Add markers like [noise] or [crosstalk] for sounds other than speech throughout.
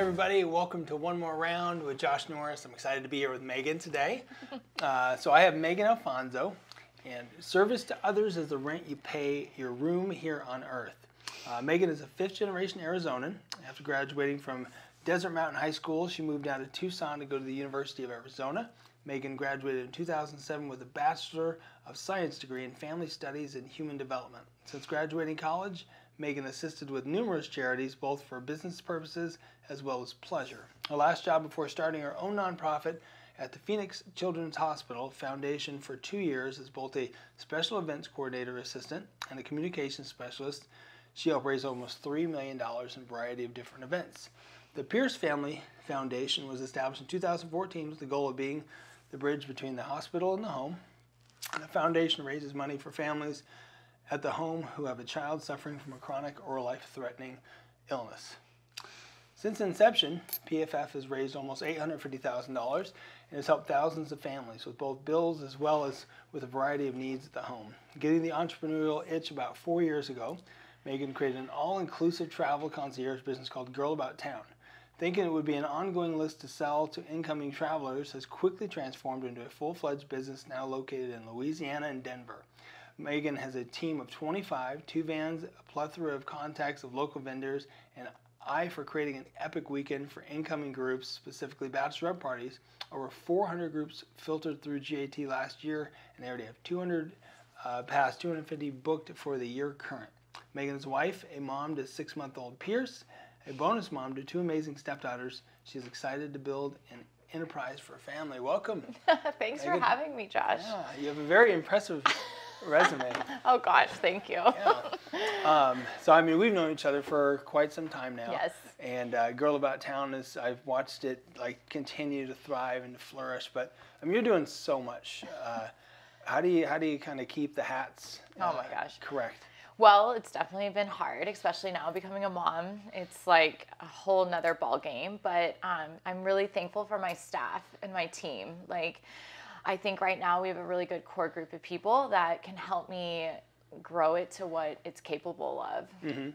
everybody. Welcome to one more round with Josh Norris. I'm excited to be here with Meghan today. [laughs] Uh, so I have Meghan Alfonso, and service to others is the rent you pay your room here on earth. Uh, Meghan is a fifth generation Arizonan. After graduating from Desert Mountain High School, she moved down to Tucson to go to the University of Arizona. Meghan graduated in 2007 with a Bachelor of Science degree in Family Studies and Human Development. Since graduating college, Meghan assisted with numerous charities, both for business purposes as well as pleasure. Her last job before starting her own nonprofit at the Phoenix Children's Hospital Foundation for two years as both a special events coordinator assistant and a communications specialist. She helped raise almost $3 million in a variety of different events. The Pierce Family Foundation was established in 2014 with the goal of being the bridge between the hospital and the home. The foundation raises money for families at the home who have a child suffering from a chronic or life-threatening illness. Since inception, PFF has raised almost $850,000 and has helped thousands of families with both bills as well as with a variety of needs at the home. Getting the entrepreneurial itch about four years ago, Meghan created an all-inclusive travel concierge business called Girl About Town. Thinking it would be an ongoing list to sell to incoming travelers has quickly transformed into a full-fledged business now located in Louisiana and Denver. Meghan has a team of 25, two vans, a plethora of contacts of local vendors, and eye for creating an epic weekend for incoming groups, specifically bachelorette parties. Over 400 groups filtered through GAT last year, and they already have 200 uh, past 250 booked for the year current. Meghan's wife, a mom to six-month-old Pierce, a bonus mom to two amazing stepdaughters. She's excited to build an enterprise for a family. Welcome. [laughs] Thanks Meghan. for having me, Josh. Yeah, you have a very impressive resume. [laughs] oh gosh, thank you. yeah. Um, so I mean, we've known each other for quite some time now. Yes. And uh, Girl About Town is I've watched it like continue to thrive and to flourish. But I mean, you're doing so much. Uh, how do you how do you kind of keep the hats? Uh, oh my gosh. Correct. Well, it's definitely been hard, especially now becoming a mom. It's like a whole nother ball game. But um, I'm really thankful for my staff and my team. Like I think right now we have a really good core group of people that can help me grow it to what it's capable of. Mm-hmm.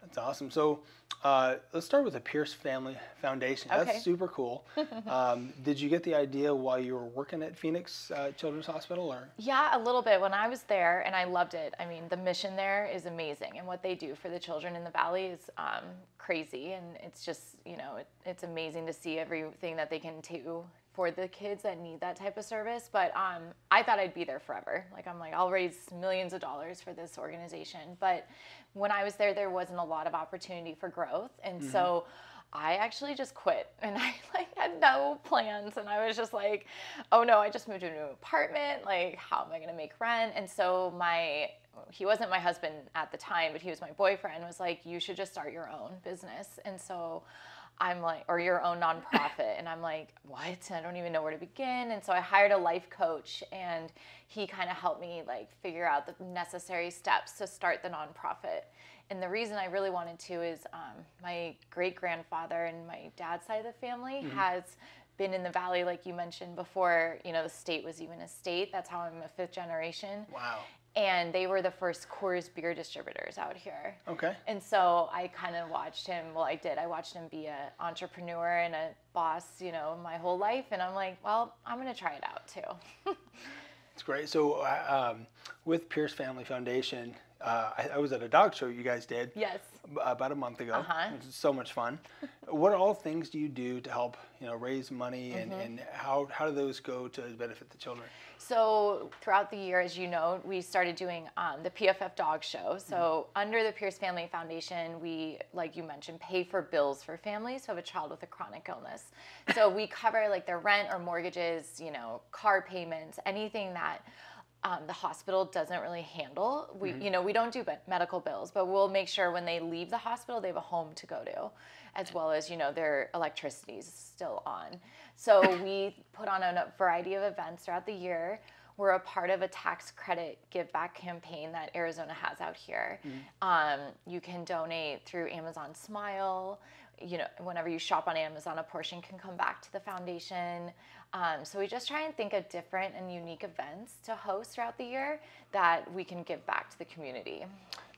That's awesome. So uh, let's start with the Pierce Family Foundation. That's okay. super cool. [laughs] um, did you get the idea while you were working at Phoenix uh, Children's Hospital, or? Yeah, a little bit. When I was there, and I loved it. I mean, the mission there is amazing, and what they do for the children in the valley is um, crazy, and it's just you know it, it's amazing to see everything that they can do for the kids that need that type of service. But um, I thought I'd be there forever. Like I'm like I'll raise millions of dollars for this organization. But when I was there, there wasn't a lot of opportunity for growth, and mm-hmm. so. I actually just quit [laughs] and I like had no plans and I was just like, oh no, I just moved to a new apartment. Like, how am I gonna make rent? And so my he wasn't my husband at the time, but he was my boyfriend, was like, you should just start your own business. And so I'm like, or your own nonprofit. And I'm like, what? I don't even know where to begin. And so I hired a life coach and he kind of helped me like figure out the necessary steps to start the nonprofit. And the reason I really wanted to is um, my great grandfather and my dad's side of the family mm-hmm. has been in the valley like you mentioned before you know the state was even a state that's how i'm a fifth generation wow and they were the first Coors beer distributors out here. Okay. And so I kind of watched him. Well, I did. I watched him be an entrepreneur and a boss, you know, my whole life. And I'm like, well, I'm going to try it out too. [laughs] It's great. So uh, um, with Pierce Family Foundation, uh, I, I, was at a dog show you guys did. Yes. About a month ago. Uh-huh. It was so much fun. [laughs] what all things do you do to help, you know, raise money and, mm-hmm. and how, how do those go to benefit the children? So throughout the year, as you know, we started doing um, the PFF Dog Show. So mm-hmm. under the Pierce Family Foundation, we, like you mentioned, pay for bills for families who have a child with a chronic illness. So we cover like their rent or mortgages, you know, car payments, anything that um, the hospital doesn't really handle. We, mm-hmm. you know, we don't do medical bills, but we'll make sure when they leave the hospital, they have a home to go to, as well as you know their electricity is still on. So [laughs] we put on a variety of events throughout the year. We're a part of a tax credit give back campaign that Arizona has out here. Mm-hmm. Um, you can donate through Amazon Smile. You know, whenever you shop on Amazon, a portion can come back to the foundation. Um, so we just try and think of different and unique events to host throughout the year that we can give back to the community.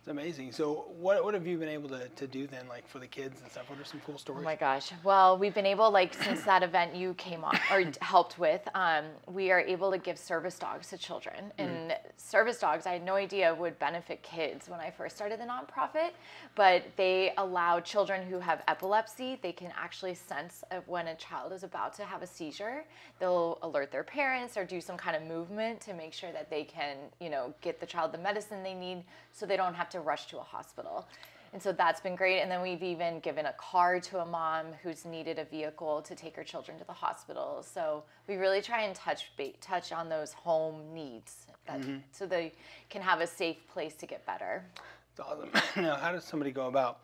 It's amazing. So, what, what have you been able to, to do then, like for the kids and stuff? What are some cool stories? Oh my gosh. Well, we've been able, like, since that event you came on or helped with, um, we are able to give service dogs to children. And service dogs, I had no idea would benefit kids when I first started the nonprofit, but they allow children who have epilepsy, they can actually sense when a child is about to have a seizure. They'll alert their parents or do some kind of movement to make sure that they can, you know, get the child the medicine they need so they don't have to rush to a hospital. And so that's been great. And then we've even given a car to a mom who's needed a vehicle to take her children to the hospital. So we really try and touch touch on those home needs, that, so they can have a safe place to get better. It's awesome. [laughs] now, how does somebody go about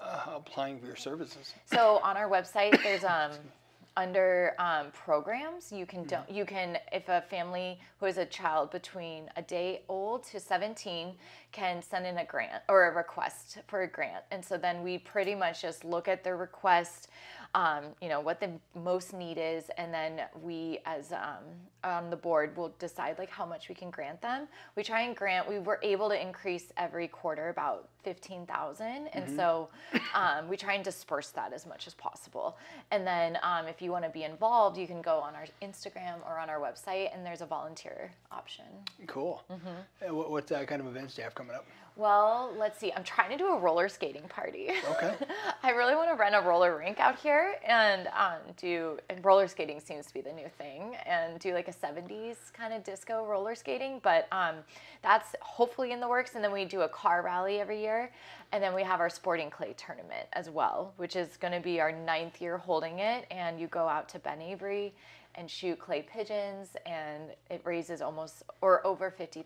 uh, applying for your services? So on our website, there's um [laughs] under um, programs you can don't you can if a family who has a child between a day old to 17 can send in a grant or a request for a grant. And so then we pretty much just look at their request um, you know what the most need is and then we as um, on the board will decide like how much we can grant them. We try and grant we were able to increase every quarter about 15000 and so um, we try and disperse that as much as possible. And then um, if you want to be involved you can go on our instagram or on our website and there's a volunteer option. Cool. Uh, what, what uh, kind of events do you have coming up? well let's see. I'm trying to do a roller skating party. Okay. [laughs] I really want to rent a roller rink out here and um, do and roller skating seems to be the new thing and do like a 70s kind of disco roller skating but um, that's hopefully in the works and then we do a car rally every year and then we have our sporting clay tournament as well which is going to be our ninth year holding it and you go out to Ben Avery and shoot clay pigeons and it raises almost or over $50,000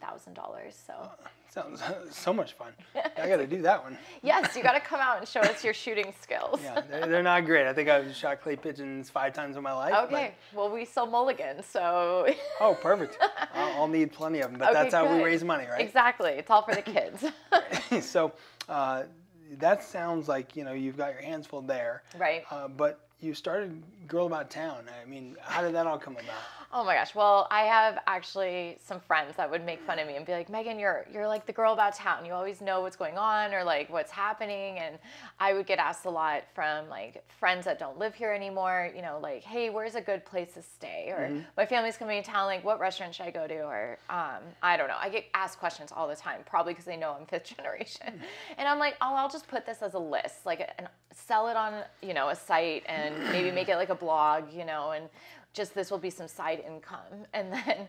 so Sounds [laughs] so much fun. [laughs] I got to do that one. yes you got to come out and show us your [laughs] shooting skills Yeah, they're, they're not great. I think I've shot clay pigeons five times in my life. but- Okay, well, we sell mulligans, so oh, perfect. I'll, I'll need plenty of them, but Okay, that's how we raise money, right? exactly. It's all for the kids. so uh, that sounds like you know you've got your hands full there. Right. Uh, but you started Girl About Town. I mean, how did that all come about? Oh my gosh. Well, I have actually some friends that would make fun of me and be like, "Meghan, you're you're like the girl about town. You always know what's going on or like what's happening." And I would get asked a lot from like friends that don't live here anymore. You know, like, "Hey, where's a good place to stay?" Or my family's coming to town. Like, what restaurant should I go to? Or um, I don't know. I get asked questions all the time, probably because they know I'm fifth [laughs] generation. And I'm like, "Oh, I'll just put this as a list, like, and sell it on you know a site and maybe make it like a blog, you know, and." Just this will be some side income. [laughs] And then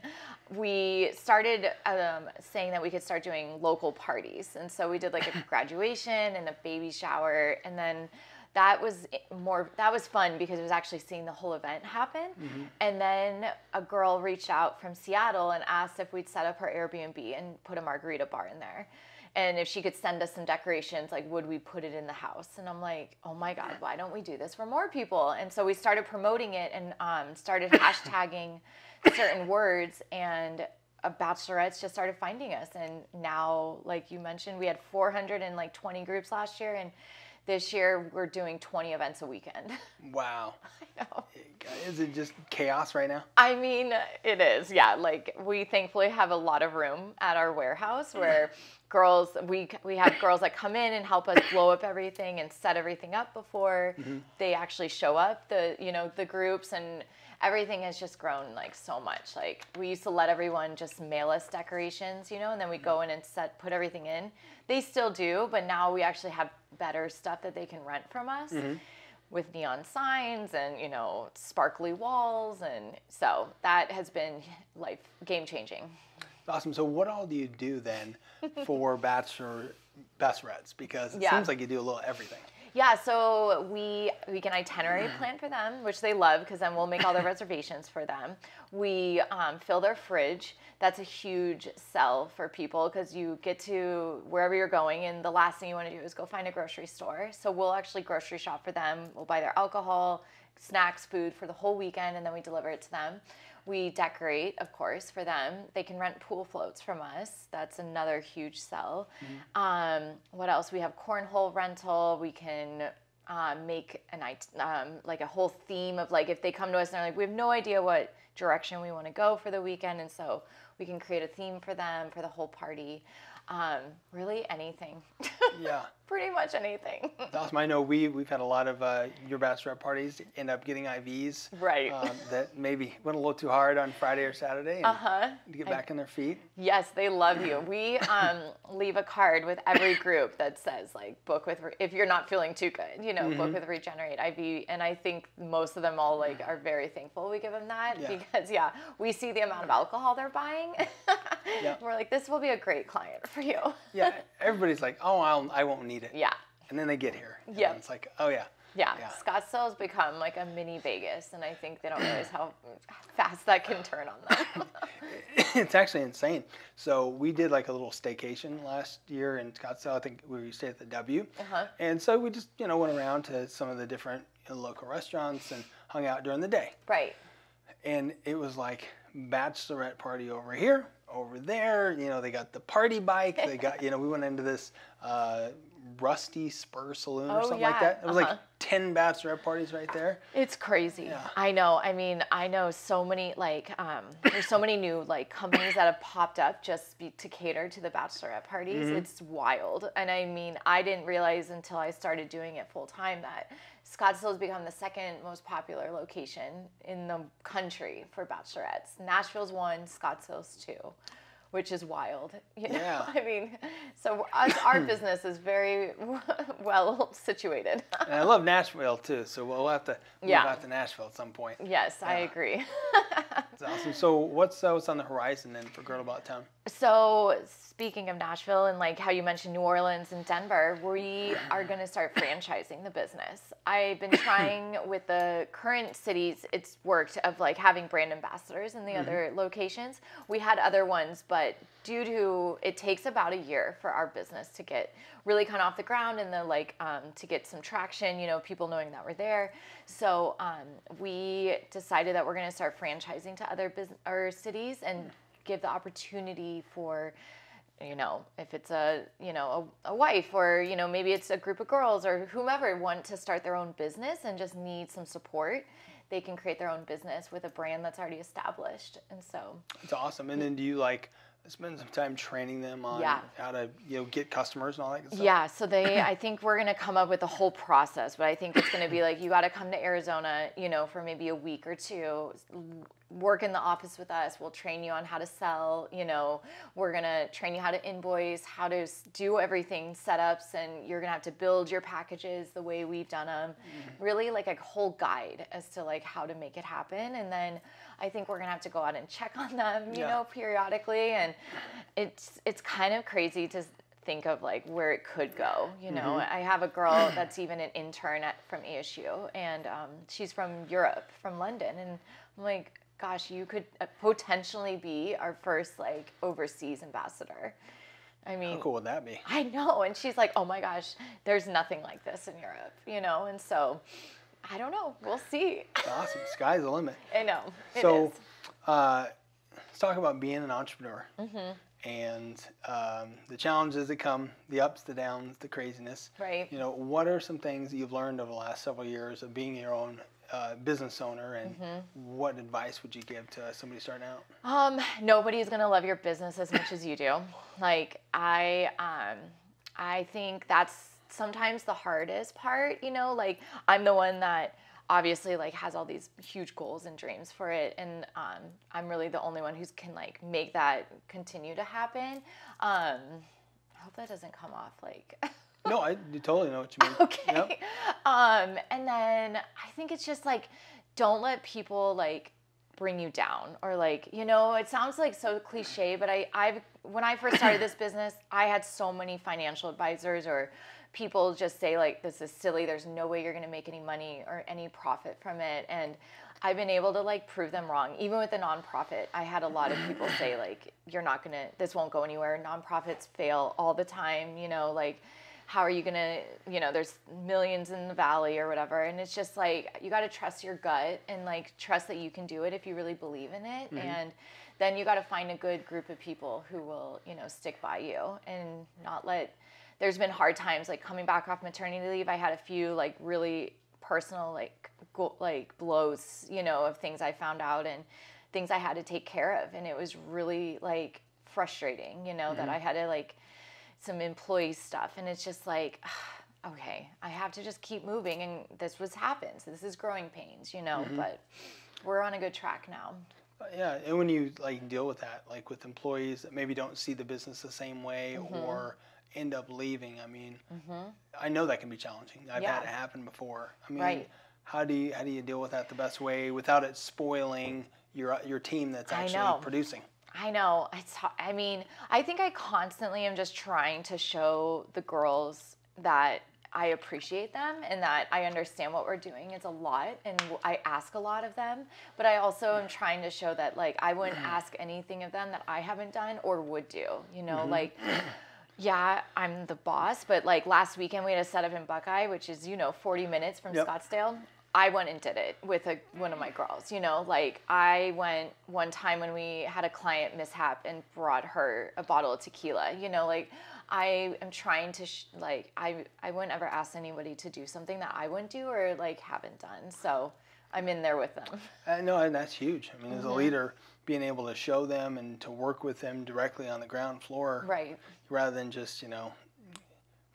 we started um, saying that we could start doing local parties. And so we did like a [laughs] graduation and a baby shower. And then that was more, that was fun because it was actually seeing the whole event happen. And then a girl reached out from Seattle and asked if we'd set up her Airbnb and put a margarita bar in there and if she could send us some decorations like would we put it in the house? And i'm like oh my god why don't we do this for more people? And so we started promoting it and um, started hashtagging certain words and uh, bachelorettes just started finding us. And now like you mentioned we had 420 groups last year and this year we're doing 20 events a weekend [laughs] Wow. I know. Is it just chaos right now? I mean, it is. Yeah, like we thankfully have a lot of room at our warehouse where [laughs] girls we we have girls that come in and help us blow up everything and set everything up before mm-hmm. they actually show up. The you know the groups and everything has just grown like so much. Like we used to let everyone just mail us decorations, you know, and then we mm-hmm. go in and set put everything in. They still do, but now we actually have better stuff that they can rent from us mm-hmm. with neon signs and you know sparkly walls and so that has been life game changing Awesome. So, what all do you do then [laughs] for bachelor bachelorettes? Because it Yeah. seems like you do a little everything. Yeah so we we can itinerary plan for them which they love because then we'll make all the [laughs] reservations for them. We um, fill their fridge. That's a huge sell for people because you get to wherever you're going and the last thing you want to do is go find a grocery store. So we'll actually grocery shop for them. We'll buy their alcohol snacks food for the whole weekend and then we deliver it to them we decorate, of course, for them. They can rent pool floats from us. That's another huge sell. Um, what else? We have cornhole rental. We can uh, make an um, like a whole theme of like if they come to us and they're like, we have no idea what direction we want to go for the weekend, and so we can create a theme for them for the whole party. Um, really anything. [laughs] Yeah. Pretty much anything. Awesome. I know we we've had a lot of uh, your bachelorette parties end up getting IVs. Right. Um, that maybe went a little too hard on Friday or Saturday. Uh huh. To get back on their feet. Yes, they love you. [clears throat] We um, leave a card with every group that says like book with if you're not feeling too good, you know, book with Regenerate IV. And I think most of them all like are very thankful we give them that Yeah. because yeah, we see the amount of alcohol they're buying. Yeah. [laughs] We're like, this will be a great client for you. Yeah. [laughs] Everybody's like, oh, I'll, I won't need it. Yeah. And then they get here. and Yep. It's like, oh yeah. Yeah, Yeah. Scottsdale has become like a mini Vegas, and I think they don't realize how [laughs] fast that can turn on them. [laughs] [laughs] it's actually insane. So we did like a little staycation last year in Scottsdale. I think we stayed at the W. Uh-huh. And so we just, you know, went around to some of the different local restaurants and hung out during the day. right. And it was like bachelorette party over here, over there. You know, they got the party bike. They got, you know, we went into this uh, Rusty Spur Saloon or Oh, something yeah, like that. It was uh-huh. like 10 bachelorette parties right there. It's crazy. Yeah. I know. I mean, I know so many like um, there's so many new like companies that have popped up just be, to cater to the bachelorette parties. Mm-hmm. It's wild. And I mean, I didn't realize until I started doing it full time that Scottsdale has become the second most popular location in the country for bachelorettes. Nashville's one, Scottsdale's two. Which is wild, you know. Yeah. [laughs] I mean, so us, our [clears throat] business is very [laughs] well situated. And I love Nashville too. So we'll have to move Yeah. out to Nashville at some point. yes, I agree. [laughs] It's awesome. So what's uh, what's on the horizon then for Girl About Town? So speaking of Nashville and like how you mentioned New Orleans and Denver, we are going to start franchising the business. I've been trying [clears throat] with the current cities, it's worked of like having brand ambassadors in the other locations. We had other ones, but due to it takes about a year for our business to get really kind of off the ground and the like um, to get some traction, you know, people knowing that we're there. So um, we decided that we're going to start franchising to other business or cities and give the opportunity for you know if it's a you know a, a wife or you know maybe it's a group of girls or whomever want to start their own business and just need some support they can create their own business with a brand that's already established and so It's awesome. And then do you like spend some time training them on Yeah. how to you know get customers and all that good stuff? Yeah, so they, I think we're gonna come up with a whole process, but I think it's gonna be like you got to come to Arizona, you know, for maybe a week or two, work in the office with us. We'll train you on how to sell. You know, we're gonna train you how to invoice, how to do everything, setups, and you're gonna have to build your packages the way we've done them. Really, like a whole guide as to like how to make it happen, and then. I think we're gonna have to go out and check on them, you Yeah. know, periodically, and it's it's kind of crazy to think of like where it could go. You know, I have a girl that's even an intern at from ASU, and um, she's from Europe, from London, and I'm like, gosh, you could uh, potentially be our first like overseas ambassador. I mean, How cool would that be? I know, and she's like, oh my gosh, there's nothing like this in Europe, you know, and so. I don't know. We'll see. Awesome. Sky's the limit. [laughs] I know. It so is. uh, let's talk about being an entrepreneur Mm-hmm. and um, the challenges that come, the ups, the downs, the craziness. Right. You know, what are some things that you've learned over the last several years of being your own uh, business owner, and Mm-hmm. what advice would you give to somebody starting out? Um, nobody's gonna love your business as much as you do. Like I, um, I think that's sometimes the hardest part. You know, like I'm the one that obviously like has all these huge goals and dreams for it, and um, I'm really the only one who can like make that continue to happen. Um, I hope that doesn't come off like. [laughs] No, I totally know what you mean. [laughs] okay. Yep. Um, and then I think it's just like, don't let people like bring you down or like, you know, it sounds like so cliche, but I, I've, when I first started this [laughs] business, I had so many financial advisors or people just say like, this is silly. There's no way you're going to make any money or any profit from it. And I've been able to like prove them wrong. Even with the nonprofit, I had a lot of people say like, you're not going to, this won't go anywhere. Nonprofits fail all the time, you know, like, how are you gonna you know there's millions in the valley or whatever. And it's just like you got to trust your gut and like trust that you can do it if you really believe in it. Mm-hmm. And then you got to find a good group of people who will you know stick by you and not let there's been hard times like coming back off maternity leave i had a few like really personal like go, like blows you know of things i found out and things i had to take care of. And it was really like frustrating, you know, that mm-hmm. I had to like some employee stuff. And it's just like, [sighs] okay, I have to just keep moving. And this was happens. This is growing pains, you know, but we're on a good track now. Yeah, and when you like deal with that, like with employees that maybe don't see the business the same way Mm-hmm. or end up leaving, I mean, I know that can be challenging. I've Yeah. had it happen before. I mean, Right. how do you how do you deal with that the best way without it spoiling your your team that's actually producing? I know. It's. I mean, I think I constantly am just trying to show the girls that I appreciate them and that I understand what we're doing. It's a lot, and I ask a lot of them. But I also am trying to show that like I wouldn't mm. ask anything of them that I haven't done or would do. You know, mm-hmm. like. Yeah, I'm the boss, but like last weekend we had a setup in Buckeye, which is you know 40 minutes from Yep. Scottsdale. I went and did it with a, one of my girls. You know, like I went one time when we had a client mishap and brought her a bottle of tequila. You know, like I am trying to sh- like I I wouldn't ever ask anybody to do something that I wouldn't do or like haven't done. So I'm in there with them. Uh, no, and that's huge. I mean, as a Mm-hmm. leader, being able to show them and to work with them directly on the ground floor, Right. rather than just you know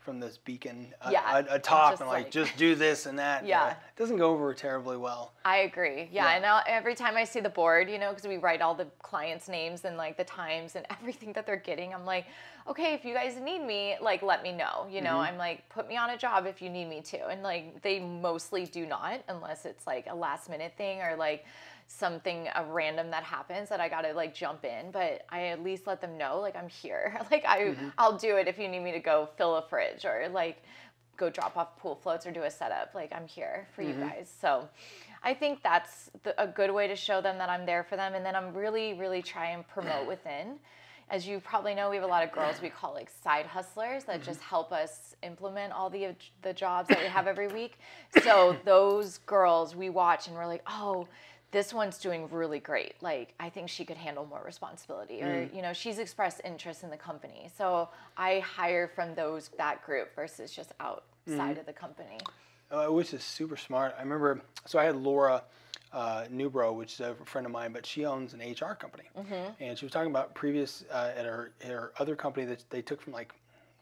from this beacon a, Yeah, a, just and like, like- just do this and that. [laughs] Yeah. it doesn't go over terribly well. I agree. Yeah, Yeah. and I'll, every time I see the board, you know, because we write all the clients' names and like the times and [laughs] everything that they're getting, I'm like, okay, if you guys need me, like let me know. You know, mm-hmm. I'm like, put me on a job if you need me to, and like they mostly do not unless it's like a last minute thing or like something a random that happens that I gotta like jump in. But I at least let them know like I'm here. [laughs] like I mm-hmm. I'll do it if you need me to go fill a fridge or like go drop off pool floats or do a setup. Like I'm here for you mm-hmm. guys. So I think that's the, a good way to show them that I'm there for them. And then I'm really, really try and promote [clears throat] within. As you probably know, we have a lot of girls we call like side hustlers that mm-hmm. just help us implement all the the jobs that we have every week. So [clears throat] those girls we watch and we're like, oh, this one's doing really great. Like, I think she could handle more responsibility, or you know, she's expressed interest in the company. So I hire from those that group versus just outside of the company. uh, which is super smart. I remember, so I had Laura uh, Newbro, which is a friend of mine, but she owns an HR company, and she was talking about previous uh, at her at her other company that they took from like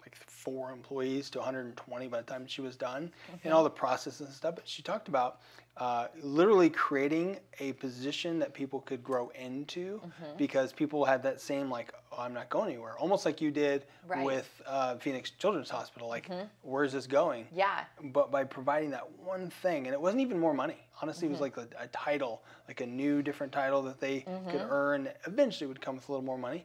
like four employees to 120 by the time she was done, and all the processes and stuff. But she talked about uh, literally creating a position that people could grow into because people had that same like, oh, I'm not going anywhere, almost like you did Right. with uh, Phoenix Children's Hospital. Like, where's this going? Yeah, but by providing that one thing, and it wasn't even more money. Honestly, it was like a, a title, like a new, different title that they could earn. that Eventually, would come with a little more money.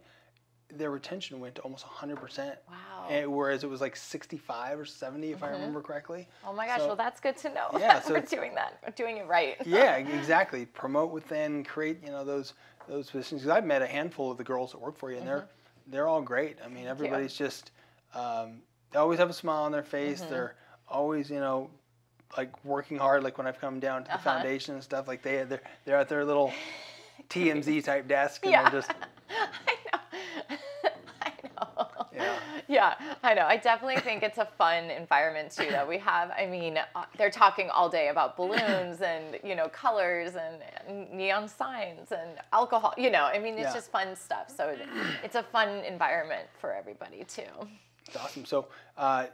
Their retention went to almost 100 percent. Wow. And, whereas it was like 65 or 70, if I remember correctly. Oh my gosh, So- well that's good to know. Yeah, [laughs] so we're doing that. We're doing it right. yeah, exactly. Promote within, create you know those those positions. Because I've met a handful of the girls that work for you, and they're they're all great. I mean, everybody's just um, they always have a smile on their face. They're always you know like working hard. Like when I've come down to the Uh-huh. foundation and stuff, like they they're they're at their little [laughs] TMZ type desk, and Yeah. they're just [laughs] I know. I know. Yeah. I know. I definitely think it's a fun environment too that we have. I mean, uh, they're talking all day about balloons and you know colors and neon signs and alcohol. You know, I mean, it's Yeah. just fun stuff. So it, it's a fun environment for everybody too. it's awesome. So, uh,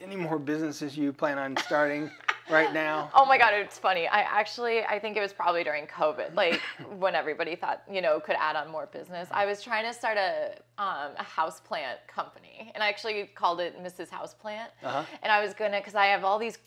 any more businesses you plan on starting right now? [laughs] Oh my god, it's funny. I actually I think it was probably during COVID, like [laughs] when everybody thought, you know, could add on more business. I was trying to start a um, a houseplant company, and I actually called it Mrs. Houseplant. Uh-huh. And I was gonna, because I have all these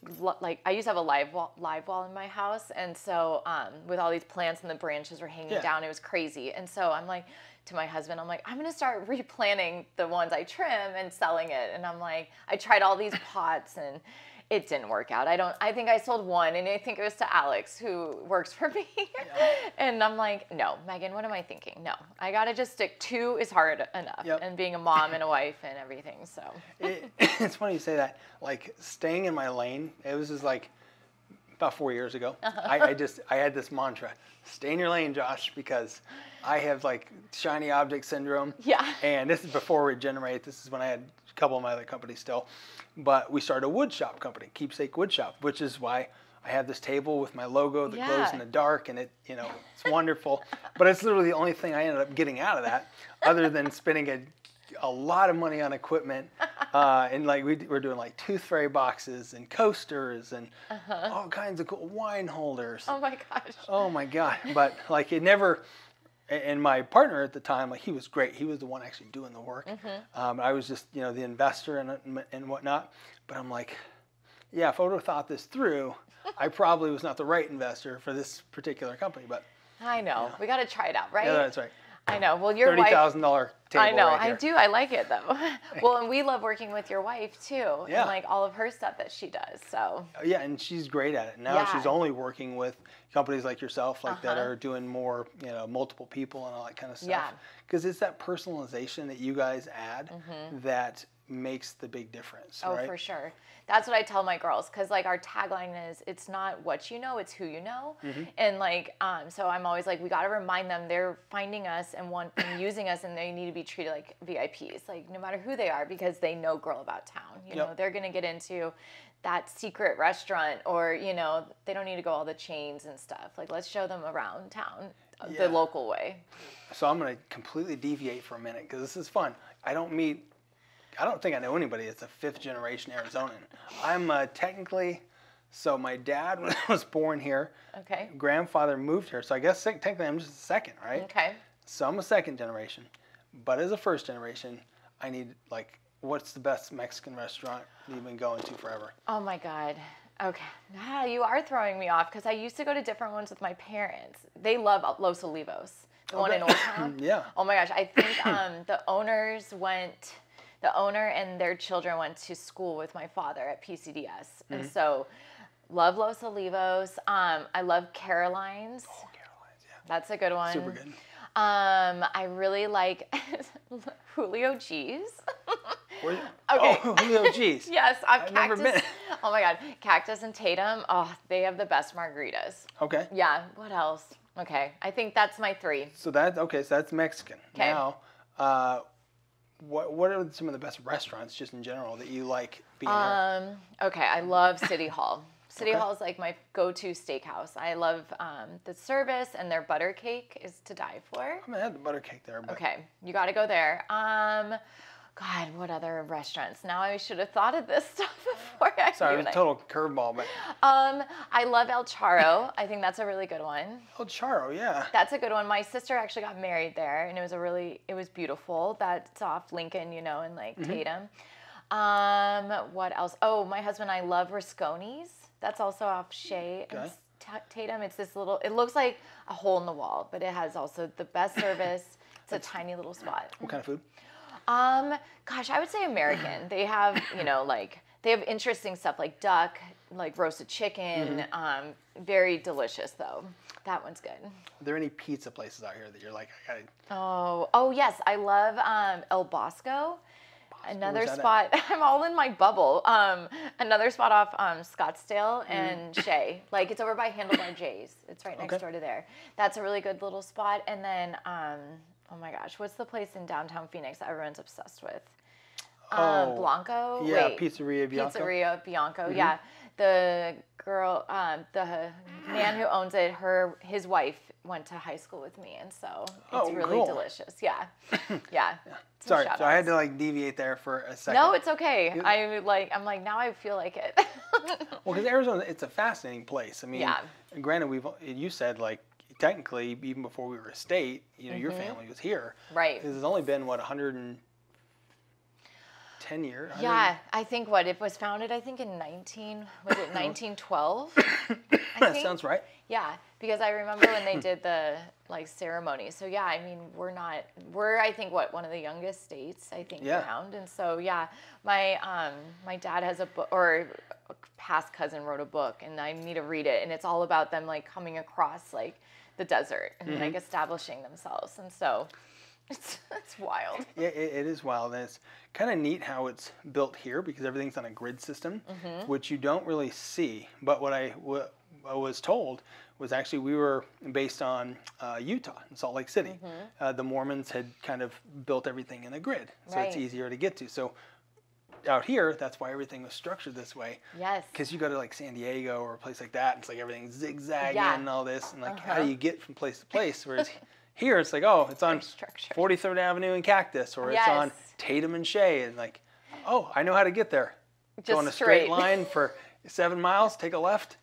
like I used to have a live wall, live wall in my house, and so um, with all these plants and the branches were hanging Yeah. down, it was crazy. And so I'm like. To my husband, I'm like, I'm gonna start replanting the ones I trim and selling it. And I'm like, I tried all these pots and it didn't work out. I don't. I think I sold one, and I think it was to Alex, who works for me. [laughs] and I'm like, no, Meghan, what am I thinking? No, I gotta just stick. Two is hard enough, Yep. and being a mom and a wife and everything. So it, [laughs] it's funny you say that. Like staying in my lane. It was just like about four years ago. Uh-huh. I, I just I had this mantra: stay in your lane, Josh, because I have like shiny object syndrome. Yeah. And this is before Regenerate. This is when I had a couple of my other companies still, but we started a wood shop company, Keepsake Wood Shop, which is why I have this table with my logo that glows Yeah. in the dark, and it, you know, it's wonderful. [laughs] but it's literally the only thing I ended up getting out of that, other than spending a, a lot of money on equipment, [laughs] uh, and like we, we're doing like tooth fairy boxes and coasters and all kinds of cool wine holders. Uh-huh. Oh my gosh. Oh my god! But like it never. And my partner at the time, like he was great. He was the one actually doing the work. Mm-hmm. Um, I was just you know the investor and and whatnot. But I'm like, yeah, if I would have thought this through, [laughs] I probably was not the right investor for this particular company. But I know. We got to try it out, right? yeah, that's right. I know. Well, your Thirty wife. thousand dollar table. I know. right I do. I like it though. [laughs] well, and we love working with your wife too, Yeah. and like all of her stuff that she does. So Yeah, and she's great at it. Now Yeah. she's only working with companies like yourself, like that Uh-huh. are doing more, you know, multiple people and all that kind of stuff. Yeah. Because it's that personalization that you guys add that makes the big difference. Oh, right? for sure. That's what I tell my girls because like our tagline is it's not what you know, it's who you know. Mm-hmm. And like um, so I'm always like we got to remind them they're finding us and want and using us and they need to be treated like VIPs, like no matter who they are because they know Girl About Town. You know, they're going to get into that secret restaurant or you know, they don't need to go all the chains and stuff. Like let's show them around town Yeah. the local way. So I'm going to completely deviate for a minute because this is fun. I don't meet, I don't think I know anybody that's a fifth generation Arizonan. I'm uh, technically, so my dad [laughs] was born here. Okay. Grandfather moved here, so I guess technically I'm just a second, right? Okay. So I'm a second generation, but as a first generation, I need like, what's the best Mexican restaurant you've been going to forever? Oh my God. Okay. Ah, you are throwing me off because I used to go to different ones with my parents. They love Los Olivos, the one in Okay. Old Town. [laughs] Yeah. Oh my gosh. I think um, the owners went, the owner and their children went to school with my father at PCDS. Mm-hmm. And so, love Los Olivos. Um, I love Caroline's. Oh, Caroline's, yeah. That's a good one. Super good. Um, I really like [laughs] Julio. Where, [laughs] Okay. Oh, Julio G's. [laughs] Yes, I've, I've never Cactus. been. Oh my God, Cactus and Tatum. Oh, they have the best margaritas. Okay. Yeah. What else? Okay, I think that's my three. So that okay, so that's Mexican. 'Kay. Now, uh, what what are some of the best restaurants just in general that you like being? Um, okay, I love City Hall. City Okay. Hall is like my go-to steakhouse. I love um, the service and their butter cake is to die for. I haven't had the butter cake there, but Okay, you got to go there. Um, God, what other restaurants? Now I should have thought of this [laughs] stuff before I sorry, it was a total curveball. But Um, I love El Chorro. I think that's a really good one. oh, Chorro, yeah. That's a good one. My sister actually got married there, and it was a really, it was beautiful. That's off Lincoln, you know, and like Tatum. Um, what else? Oh, my husband and I love Rusconi's. That's also off Shea and Okay. Ta- Tatum. It's this little. It looks like a hole in the wall, but it has also the best service. It's a tiny little spot. What kind of food? Um, gosh, I would say American. [sighs] They have, you know, like they have interesting stuff like duck, like roasted chicken. Um, very delicious though. That one's good. Are there any pizza places out here that you're like, I gotta? Oh, oh yes, I love um, Il Bosco. Another spot. [laughs] I'm all in my bubble. Um, another spot off um, Scottsdale and Shea. Like it's over by Handlebar J's. It's right next Okay. door to there. That's a really good little spot. And then, um, oh my gosh, what's the place in downtown Phoenix that everyone's obsessed with? Um, Oh, Blanco. Yeah, Wait. Pizzeria Bianco. Mm-hmm. Pizzeria Bianco. Yeah, the girl, um, the man who owns it, her his wife went to high school with me, and so it's Oh, really cool. delicious. Yeah, [coughs] yeah. Some Sorry, so I had to like deviate there for a second. No, it's okay. I like. I'm like now. I feel like it. Well, because Arizona, it's a fascinating place. I mean, Yeah. granted, we've you said like technically even before we were a state, you know, your family was here. Mm-hmm. Right. Because it's only been what 110 years. yeah, I think what it was founded. I think in 19 was it [coughs] 1912? [coughs] I that sounds right. Yeah, because I remember when they did the like ceremony. So yeah, I mean, we're not we're I think what one of the youngest states I think Yeah. around. And so yeah, my um my dad has a book or past cousin wrote a book and I need to read it and it's all about them like coming across like the desert and Mm-hmm. like establishing themselves. And so [laughs] it's it's wild. Yeah, it, it is wild, and it's kind of neat how it's built here because everything's on a grid system, Mm-hmm. which you don't really see. But what I, what I was told was actually we were based on uh, Utah in Salt Lake City. Uh, the Mormons had kind of built everything in a grid, so it's Mm-hmm. Easier to get to. So out here, that's why everything was structured this way. Yes. Because you go to like San Diego or a place like that, it's like everything's zigzagging Yeah. and all this, and like how Uh-huh. do you get from place to [laughs] place? Whereas here, it's like, oh, it's on 43rd Avenue and Cactus, or it's on Yes. Tatum and Shea, and like, oh, I know how to get there. Just Go on a straight straight. [laughs] line for seven miles, take a left,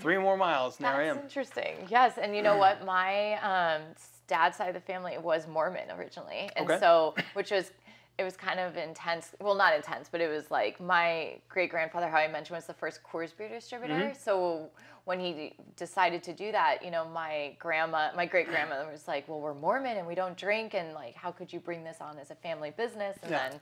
three more miles, and there I am. interesting. Yes, and you know [clears throat] what? My um, dad's side of the family was Mormon originally, and Okay. so which was it was kind of intense. Well, not intense, but it was like my great grandfather, how I mentioned, was the first Coors beer distributor. Mm-hmm. So when he decided to do that, you know, my grandma, my great grandmother was like, "Well, we're Mormon and we don't drink, and like, how could you bring this on as a family business?" And Yeah. then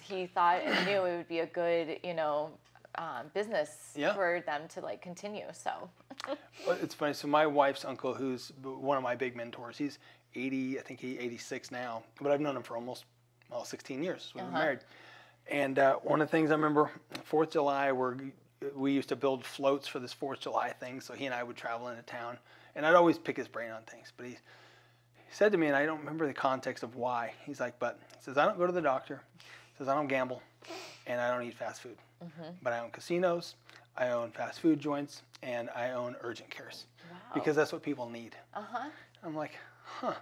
he thought and knew it would be a good, you know. Um, business Yeah. for them to like continue so [laughs] Well, it's funny. So my wife's uncle, who's one of my big mentors, he's 80, I think he's 86 now, but I've known him for almost well 16 years. We were Uh-huh. married, and uh, one of the things I remember, Fourth of July, where we used to build floats for this Fourth of July thing. So he and I would travel into town, and I'd always pick his brain on things. But he, he said to me, and I don't remember the context of why. He's like, but he says I don't go to the doctor. He says I don't gamble, and I don't eat fast food. But I own casinos, I own fast food joints, and I own urgent cares wow because that's what people need. uh-huh I'm like, huh,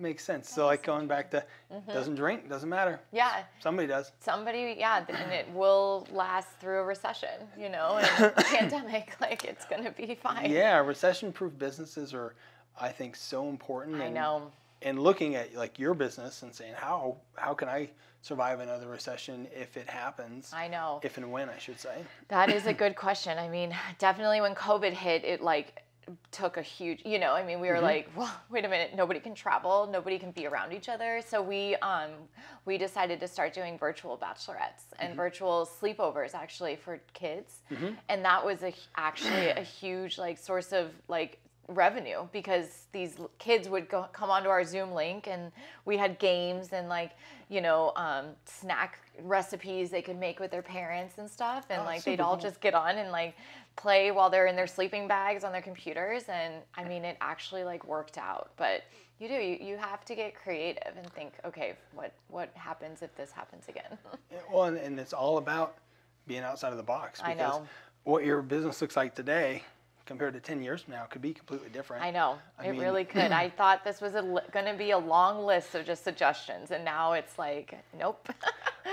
makes sense. so like going back to mm-hmm. doesn't drink, doesn't matter. Yeah, Somebody does. somebody, yeah, and it will last through a recession, you know, and [laughs] pandemic, like it's gonna be fine. Yeah, recession-proof businesses are, I think, so important. I and, know. And looking at like your business and saying how how can I survive another recession if it happens, I know. if and when I should say. That is a good question. I mean, definitely when COVID hit, it like took a huge, you know, I mean, we Mm-hmm. were like, well, wait a minute, nobody can travel, nobody can be around each other. So we um we decided to start doing virtual bachelorettes and Mm-hmm. virtual sleepovers actually for kids. And that was a actually a huge like source of like revenue because these kids would go come onto our Zoom link and we had games and like you know um, snack recipes they could make with their parents and stuff and Oh, like they'd all cool. just get on and like play while they're in their sleeping bags on their computers and I mean it actually like worked out but you do you, you have to get creative and think okay what what happens if this happens again [laughs] Well, and, and it's all about being outside of the box. I Because know. what your business looks like today compared to 10 years from now could be completely different. I know I it mean- really could. [clears throat] I thought this was li- going to be a long list of just suggestions, and now it's like, nope,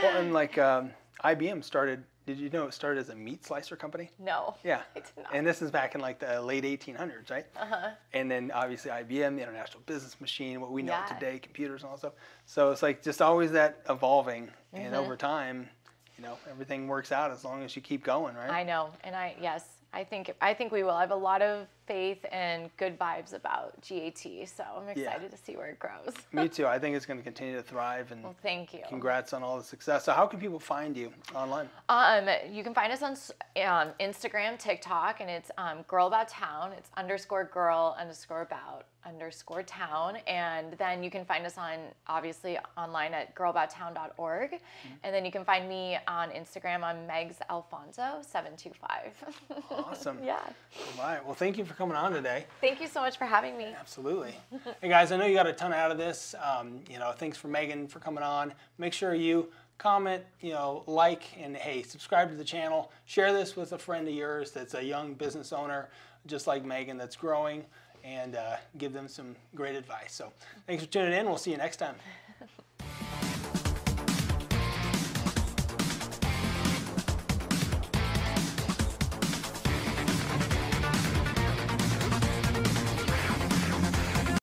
Well, and like um, IBM started, did you know it started as a meat slicer company? no. Yeah. [laughs] I did not. And this is back in like the late 1800s, right? Uh-huh. And then obviously IBM, the International Business Machine, what we know Yeah. today, computers and all that stuff. So it's like just always that evolving. And Mm-hmm. over time, you know, everything works out as long as you keep going, right? I know, and I yes, I think I think we will. I have a lot of faith and good vibes about GAT, so I'm excited to see where it grows. [laughs] Me too. I think it's going to continue to thrive and Well, thank you. congrats on all the success. So how can people find you online? Um, you can find us on um, Instagram, TikTok, and it's um, Girl About Town. It's underscore girl underscore about underscore town. And then you can find us on, obviously, online at girlabouttown.org. Mm-hmm. And then you can find me on Instagram. I'm Megs Alfonso 725. [laughs] Awesome. yeah. All right. Well, thank you for coming on today. Thank you so much for having me. Absolutely. [laughs] hey guys, I know you got a ton out of this. Um, you know, thanks for Meghan for coming on. Make sure you comment, you know, like, and hey, subscribe to the channel. Share this with a friend of yours that's a young business owner, just like Meghan, that's growing, and uh, give them some great advice. So, thanks for tuning in. We'll see you next time.